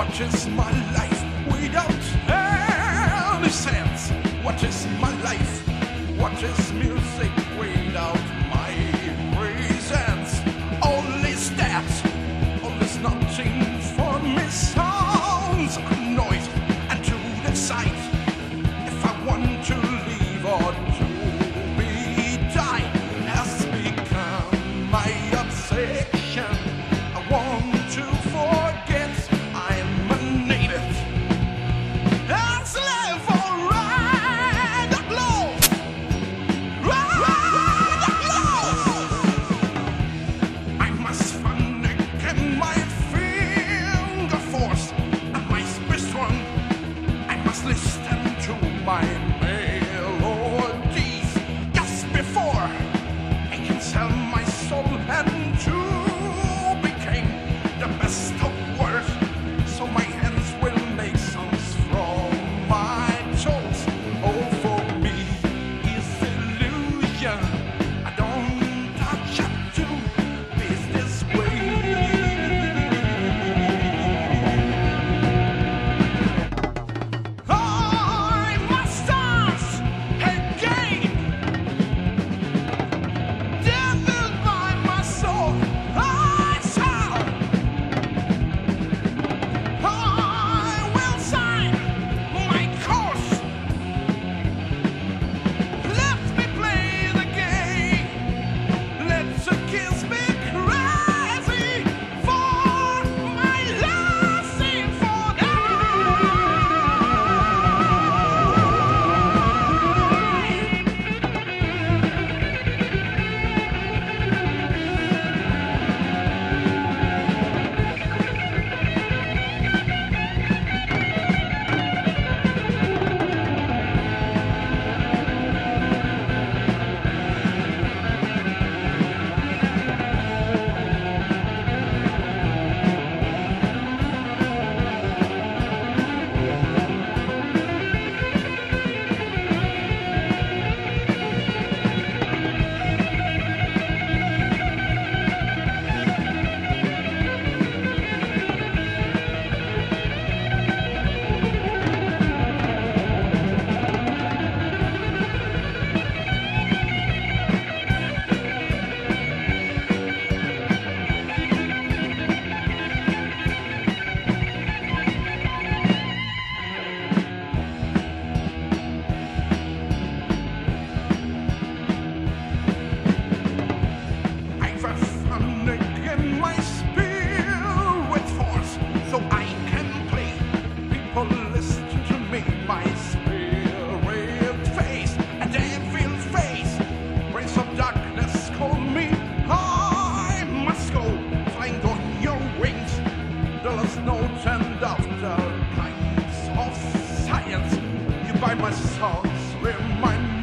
watches my life without any sense, watches my life, watches music without my presence. All is that, all is nothing for me. Remind